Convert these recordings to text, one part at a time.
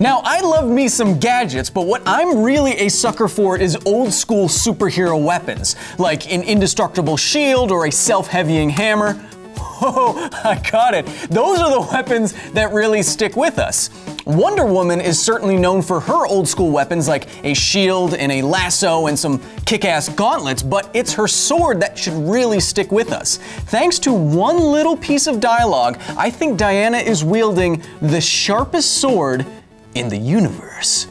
Now, I love me some gadgets, but what I'm really a sucker for is old school superhero weapons, like an indestructible shield or a self heavying hammer. Oh, I got it. Those are the weapons that really stick with us. Wonder Woman is certainly known for her old school weapons like a shield and a lasso and some kick ass gauntlets, but it's her sword that should really stick with us. Thanks to one little piece of dialogue, I think Diana is wielding the sharpest sword in the universe.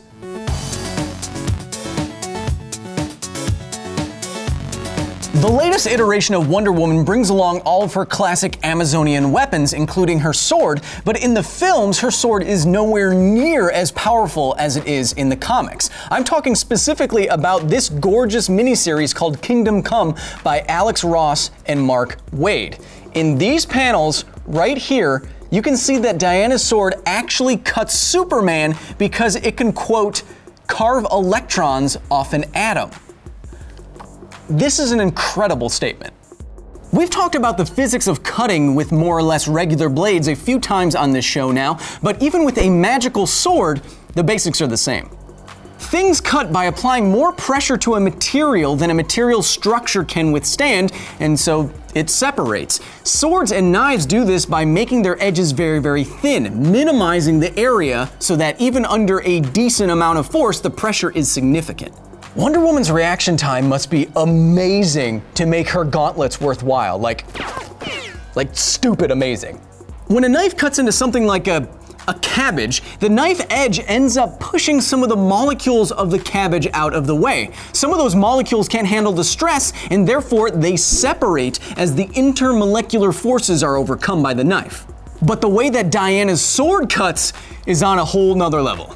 The latest iteration of Wonder Woman brings along all of her classic Amazonian weapons, including her sword, but in the films, her sword is nowhere near as powerful as it is in the comics. I'm talking specifically about this gorgeous miniseries called Kingdom Come by Alex Ross and Mark Waid. In these panels, right here, you can see that Diana's sword actually cuts Superman because it can, quote, carve electrons off an atom. This is an incredible statement. We've talked about the physics of cutting with more or less regular blades a few times on this show now, but even with a magical sword, the basics are the same. Things cut by applying more pressure to a material than a material structure can withstand, and so it separates. Swords and knives do this by making their edges very, very thin, minimizing the area so that even under a decent amount of force, the pressure is significant. Wonder Woman's reaction time must be amazing to make her gauntlets worthwhile, like, like stupid amazing. When a knife cuts into something like a, a cabbage, the knife edge ends up pushing some of the molecules of the cabbage out of the way. Some of those molecules can't handle the stress, and therefore they separate as the intermolecular forces are overcome by the knife. But the way that Diana's sword cuts is on a whole nother level.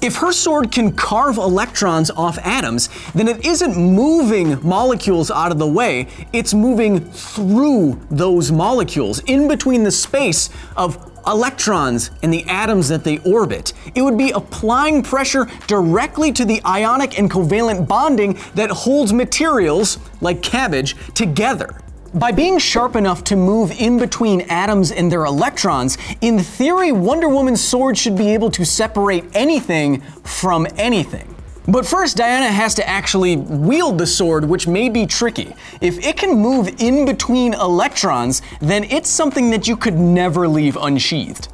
If her sword can carve electrons off atoms, then it isn't moving molecules out of the way, it's moving through those molecules, in between the space of electrons and the atoms that they orbit. It would be applying pressure directly to the ionic and covalent bonding that holds materials, like cabbage, together. By being sharp enough to move in between atoms and their electrons, in theory, Wonder Woman's sword should be able to separate anything from anything. But first, Diana has to actually wield the sword, which may be tricky. If it can move in between electrons, then it's something that you could never leave unsheathed.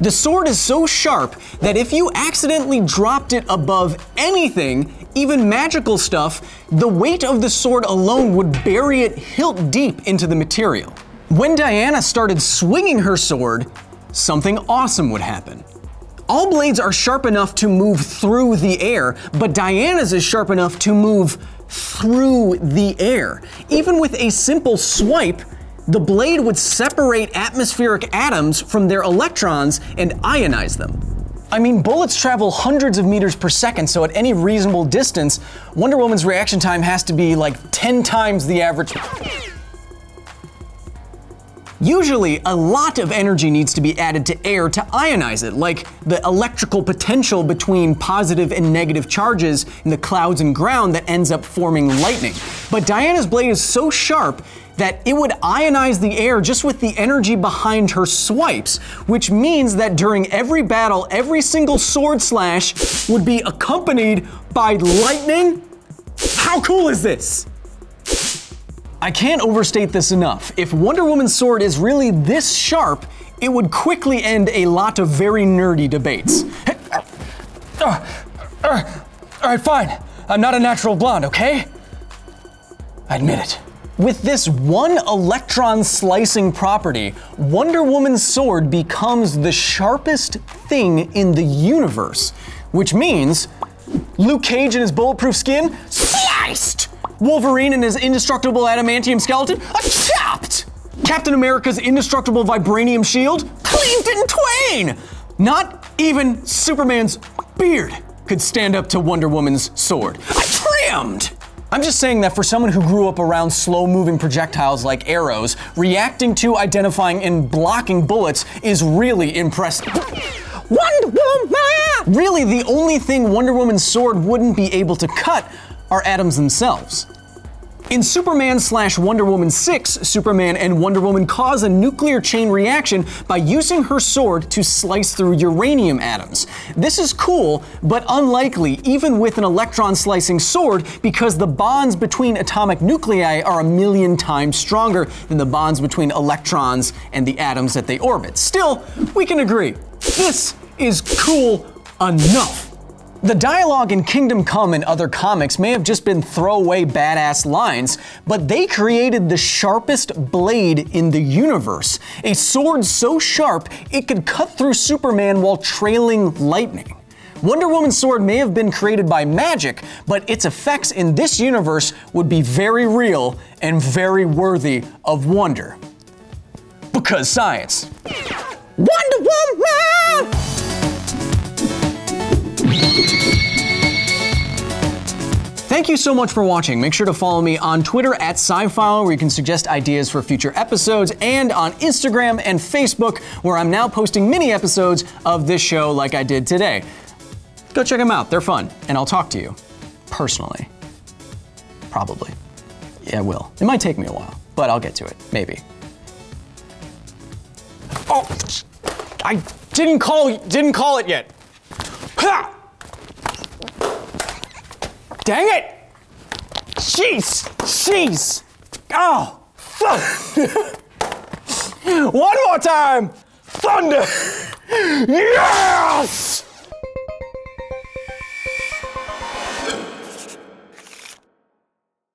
The sword is so sharp that if you accidentally dropped it above anything, even magical stuff, the weight of the sword alone would bury it hilt deep into the material. When Diana started swinging her sword, something awesome would happen. All blades are sharp enough to move through the air, but Diana's is sharp enough to move through the air. Even with a simple swipe, the blade would separate atmospheric atoms from their electrons and ionize them. I mean, bullets travel hundreds of meters per second, so at any reasonable distance, Wonder Woman's reaction time has to be like 10 times the average. Usually, a lot of energy needs to be added to air to ionize it, like the electrical potential between positive and negative charges in the clouds and ground that ends up forming lightning. But Diana's blade is so sharp that it would ionize the air just with the energy behind her swipes, which means that during every battle, every single sword slash would be accompanied by lightning. How cool is this? I can't overstate this enough. If Wonder Woman's sword is really this sharp, it would quickly end a lot of very nerdy debates. Uh, uh, all right, fine. I'm not a natural blonde, okay? I admit it. With this one electron slicing property, Wonder Woman's sword becomes the sharpest thing in the universe, which means Luke Cage and his bulletproof skin sliced, Wolverine and his indestructible adamantium skeleton chopped, Captain America's indestructible vibranium shield cleaved in twain. Not even Superman's beard could stand up to Wonder Woman's sword. I trimmed. I'm just saying that for someone who grew up around slow moving projectiles like arrows, reacting to, identifying, and blocking bullets is really impressive. Wonder Woman! Really, the only thing Wonder Woman's sword wouldn't be able to cut are atoms themselves. In Superman slash Wonder Woman 6, Superman and Wonder Woman cause a nuclear chain reaction by using her sword to slice through uranium atoms. This is cool, but unlikely even with an electron slicing sword because the bonds between atomic nuclei are a million times stronger than the bonds between electrons and the atoms that they orbit. Still, we can agree. This is cool enough. The dialogue in Kingdom Come and other comics may have just been throwaway badass lines, but they created the sharpest blade in the universe. A sword so sharp it could cut through Superman while trailing lightning. Wonder Woman's sword may have been created by magic, but its effects in this universe would be very real and very worthy of wonder. Because science. Thank you so much for watching. Make sure to follow me on Twitter at Sci_Phile, where you can suggest ideas for future episodes, and on Instagram and Facebook, where I'm now posting mini episodes of this show like I did today. Go check them out, they're fun, and I'll talk to you personally. Probably. Yeah, I will. It might take me a while, but I'll get to it, maybe. Oh, I didn't call didn't call it yet. Ha! Dang it! Jeez! Jeez! Oh! fuck! One more time! Thunder! Yes!